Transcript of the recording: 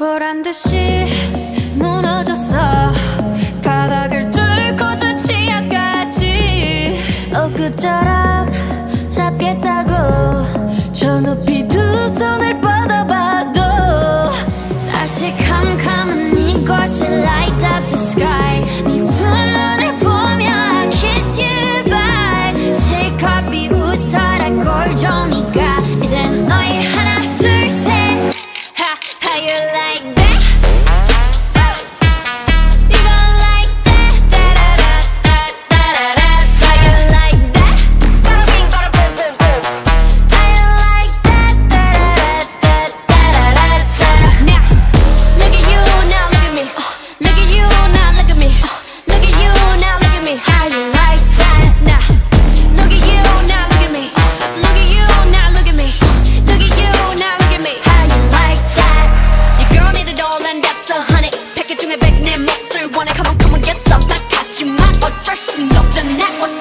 보란 듯이 무너졌어. 바닥을 뚫고 저 치아까지. 엊그처럼 잡겠다고 저 높이 두 손을 뻗어봐도 다시 캄캄한 이곳을 light up the sky. first，有着那火。